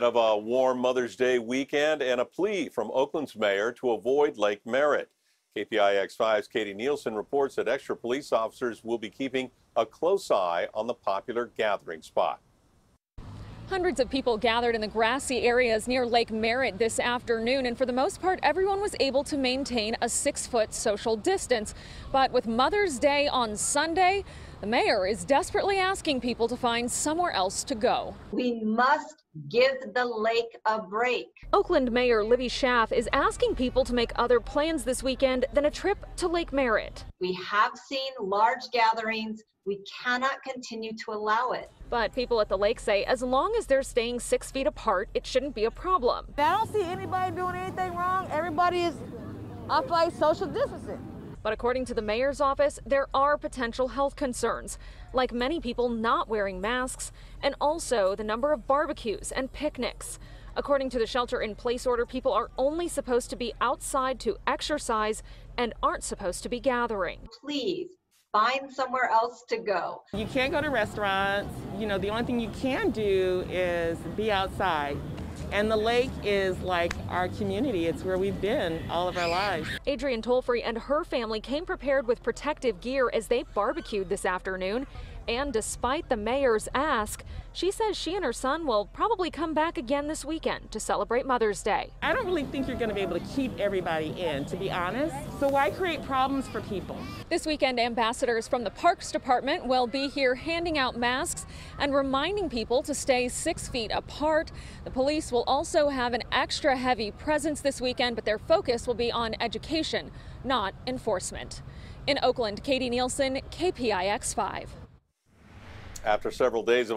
ahead of a warm Mother's Day weekend and a plea from Oakland's mayor to avoid Lake Merritt. KPIX 5's Katie Nielsen reports that extra police officers will be keeping a close eye on the popular gathering spot. Hundreds of people gathered in the grassy areas near Lake Merritt this afternoon, and for the most part, everyone was able to maintain a six foot social distance. But with Mother's Day on Sunday, the mayor is desperately asking people to find somewhere else to go. We must give the lake a break. Oakland Mayor Libby Schaaf is asking people to make other plans this weekend than a trip to Lake Merritt. We have seen large gatherings. We cannot continue to allow it. But people at the lake say as long as they're staying six feet apart, it shouldn't be a problem. I don't see anybody doing anything wrong. Everybody is, I feel like social distancing. But according to the mayor's office, there are potential health concerns, like many people not wearing masks, and also the number of barbecues and picnics. According to the shelter in place order, people are only supposed to be outside to exercise and aren't supposed to be gathering. Please find somewhere else to go. You can't go to restaurants. You know, the only thing you can do is be outside. And the lake is like our community. It's where we've been all of our lives. Adrienne Tolfree and her family came prepared with protective gear as they barbecued this afternoon. And despite the mayor's ask, she says she and her son will probably come back again this weekend to celebrate Mother's Day. I don't really think you're going to be able to keep everybody in, to be honest. So why create problems for people? This weekend, ambassadors from the Parks Department will be here handing out masks and reminding people to stay six feet apart. The police will also have an extra heavy presence this weekend, but their focus will be on education, not enforcement. In Oakland, Katie Nielsen, KPIX 5. After several days of